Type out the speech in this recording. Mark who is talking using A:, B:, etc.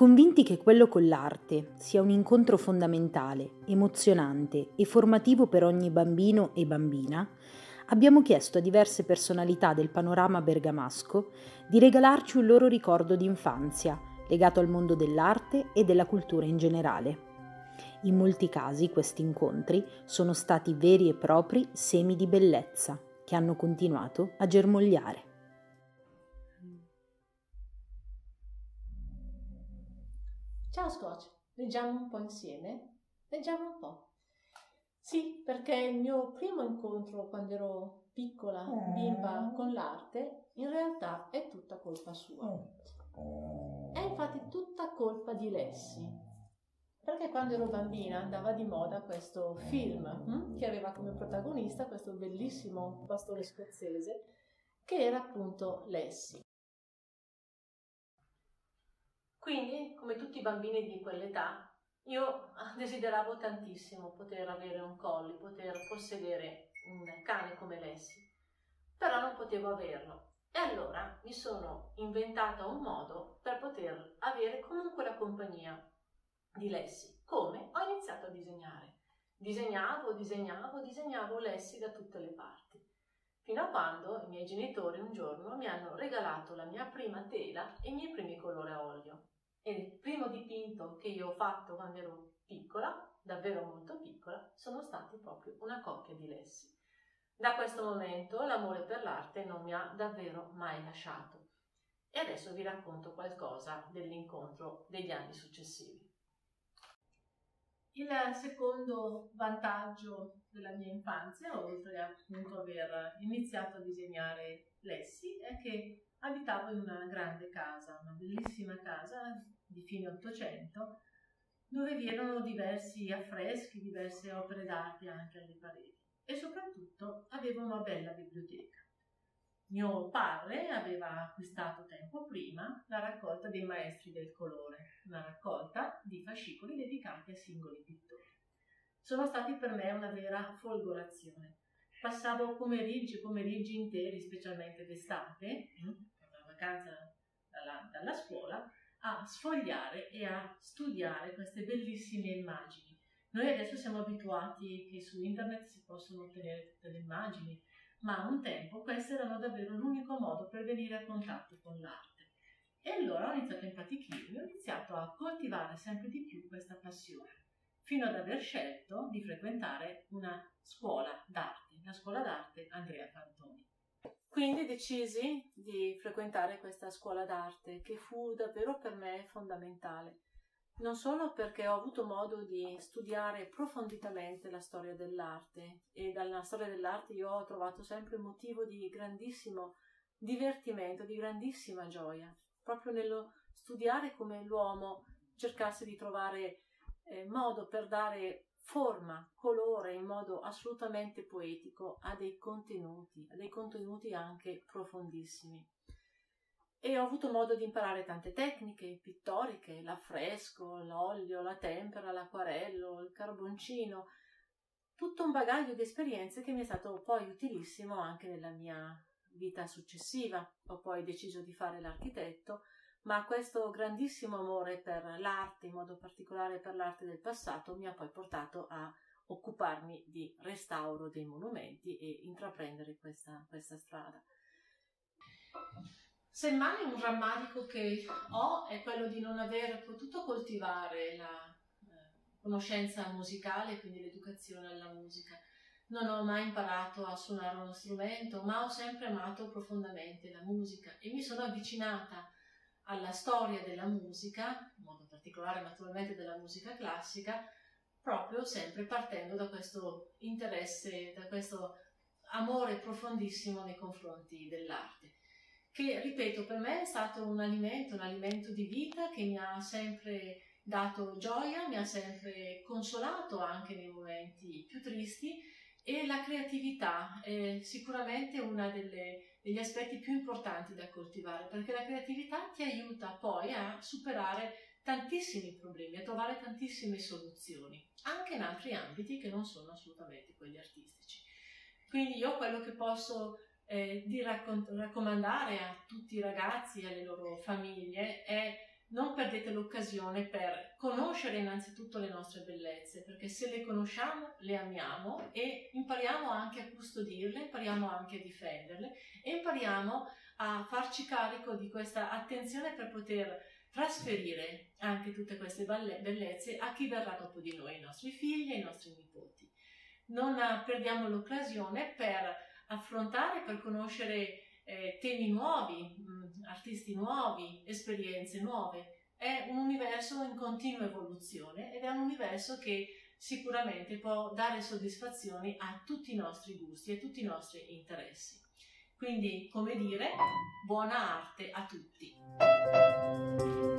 A: Convinti che quello con l'arte sia un incontro fondamentale, emozionante e formativo per ogni bambino e bambina, abbiamo chiesto a diverse personalità del panorama bergamasco di regalarci un loro ricordo di infanzia legato al mondo dell'arte e della cultura in generale. In molti casi questi incontri sono stati veri e propri semi di bellezza che hanno continuato a germogliare.
B: Scotch, leggiamo un po' insieme? Leggiamo un po'. Sì, perché il mio primo incontro quando ero piccola, bimba, con l'arte, in realtà è tutta colpa sua. È infatti tutta colpa di Lessi. Perché quando ero bambina andava di moda questo film hm, che aveva come protagonista questo bellissimo pastore scozzese che era appunto Lessi. Quindi, come tutti i bambini di quell'età, io desideravo tantissimo poter avere un colli, poter possedere un cane come Lessi, però non potevo averlo. E allora mi sono inventata un modo per poter avere comunque la compagnia di Lessi. Come? Ho iniziato a disegnare. Disegnavo, disegnavo, disegnavo Lessi da tutte le parti. Fino a quando i miei genitori un giorno mi hanno regalato la mia prima tela e i miei primi colori a olio. E il primo dipinto che io ho fatto quando ero piccola, davvero molto piccola, sono stati proprio una coppia di lessi. Da questo momento l'amore per l'arte non mi ha davvero mai lasciato. E adesso vi racconto qualcosa dell'incontro degli anni successivi. Il secondo vantaggio della mia infanzia, oltre appunto aver iniziato a disegnare lessi, è che abitavo in una grande casa, una bellissima casa di fine Ottocento, dove vi erano diversi affreschi, diverse opere d'arte anche alle pareti e soprattutto avevo una bella biblioteca. Mio padre aveva acquistato tempo prima la raccolta dei maestri del colore, una raccolta di fascicoli dedicati a singoli pittori. Sono stati per me una vera folgorazione. Passavo pomeriggi pomeriggi interi, specialmente d'estate, vacanza dalla, dalla scuola a sfogliare e a studiare queste bellissime immagini. Noi adesso siamo abituati che su internet si possono ottenere tutte le immagini, ma un tempo queste erano davvero l'unico modo per venire a contatto con l'arte. E allora ho iniziato a impaticchirmi, ho iniziato a coltivare sempre di più questa passione, fino ad aver scelto di frequentare una scuola d'arte, la scuola d'arte Andrea Fantoni. Quindi decisi di frequentare questa scuola d'arte che fu davvero per me fondamentale. Non solo perché ho avuto modo di studiare profonditamente la storia dell'arte e dalla storia dell'arte io ho trovato sempre motivo di grandissimo divertimento, di grandissima gioia, proprio nello studiare come l'uomo cercasse di trovare eh, modo per dare forma, colore in modo assolutamente poetico a dei contenuti, a dei contenuti anche profondissimi. E ho avuto modo di imparare tante tecniche pittoriche, l'affresco, l'olio, la tempera, l'acquarello, il carboncino, tutto un bagaglio di esperienze che mi è stato poi utilissimo anche nella mia vita successiva. Ho poi deciso di fare l'architetto ma questo grandissimo amore per l'arte, in modo particolare per l'arte del passato, mi ha poi portato a occuparmi di restauro dei monumenti e intraprendere questa, questa strada. Semmai un rammarico che ho è quello di non aver potuto coltivare la eh, conoscenza musicale, quindi l'educazione alla musica. Non ho mai imparato a suonare uno strumento, ma ho sempre amato profondamente la musica e mi sono avvicinata alla storia della musica, in modo particolare naturalmente della musica classica, proprio sempre partendo da questo interesse, da questo amore profondissimo nei confronti dell'arte, che ripeto per me è stato un alimento, un alimento di vita che mi ha sempre dato gioia, mi ha sempre consolato anche nei momenti più tristi e la creatività è sicuramente uno degli aspetti più importanti da coltivare, perché la creatività ti aiuta poi a superare tantissimi problemi, a trovare tantissime soluzioni, anche in altri ambiti che non sono assolutamente quelli artistici. Quindi io quello che posso eh, raccom- raccomandare a tutti i ragazzi e alle loro famiglie è non perdete l'occasione per conoscere innanzitutto le nostre bellezze, perché se le conosciamo, le amiamo e impariamo anche a custodirle, impariamo anche a difenderle e impariamo a farci carico di questa attenzione per poter trasferire anche tutte queste bellezze a chi verrà dopo di noi, i nostri figli e i nostri nipoti. Non perdiamo l'occasione per affrontare, per conoscere eh, temi nuovi, mh, mm, artisti nuovi, esperienze nuove. È un universo in continua evoluzione ed è un universo che sicuramente può dare soddisfazioni a tutti i nostri gusti, a tutti i nostri interessi. Quindi, come dire, buona arte a tutti.